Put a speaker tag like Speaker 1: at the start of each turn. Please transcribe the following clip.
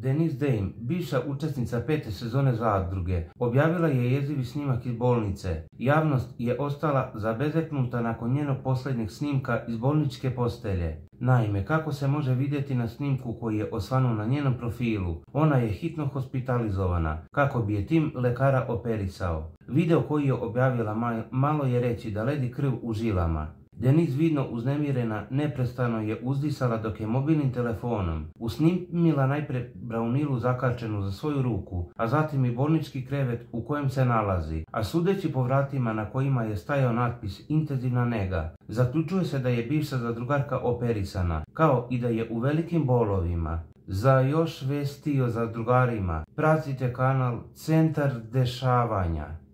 Speaker 1: Denise Dame, bivša učesnica pete sezone Zadruge, objavila je jezivi snimak iz bolnice. Javnost je ostala zabezeknuta nakon njenog posljednjeg snimka iz bolničke postelje. Naime, kako se može vidjeti na snimku koji je osvanuo na njenom profilu, ona je hitno hospitalizovana, kako bi je tim lekara operisao. Video koji je objavila malo je reći da ledi krv u žilama. Denis vidno uznemirena neprestano je uzdisala dok je mobilnim telefonom usnimila najprije Braunilu zakačenu za svoju ruku, a zatim i bolnički krevet u kojem se nalazi, a sudeći po vratima na kojima je stajao natpis intenzivna nega, zaključuje se da je bivša zadrugarka operisana, kao i da je u velikim bolovima. Za još vesti o zadrugarima pratite kanal Centar dešavanja.